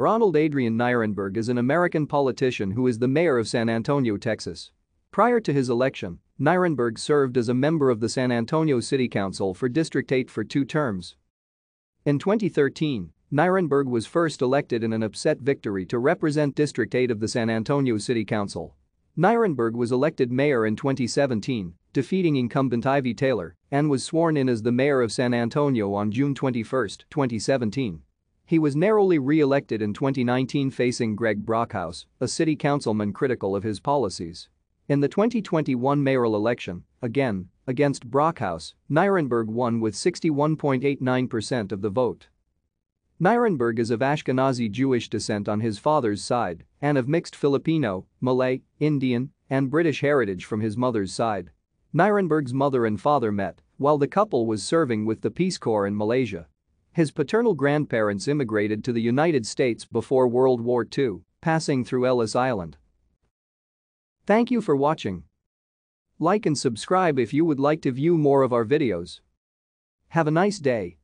Ronald Adrian Nirenberg is an American politician who is the mayor of San Antonio, Texas. Prior to his election, Nirenberg served as a member of the San Antonio City Council for District 8 for two terms. In 2013, Nirenberg was first elected in an upset victory to represent District 8 of the San Antonio City Council. Nirenberg was elected mayor in 2017, defeating incumbent Ivy Taylor, and was sworn in as the mayor of San Antonio on June 21, 2017. He was narrowly re-elected in 2019 facing Greg Brockhouse, a city councilman critical of his policies. In the 2021 mayoral election, again, against Brockhouse, Nirenberg won with 61.89% of the vote. Nirenberg is of Ashkenazi Jewish descent on his father's side and of mixed Filipino, Malay, Indian, and British heritage from his mother's side. Nirenberg's mother and father met while the couple was serving with the Peace Corps in Malaysia. His paternal grandparents immigrated to the United States before World War II, passing through Ellis Island. Thank you for watching. Like and subscribe if you would like to view more of our videos. Have a nice day.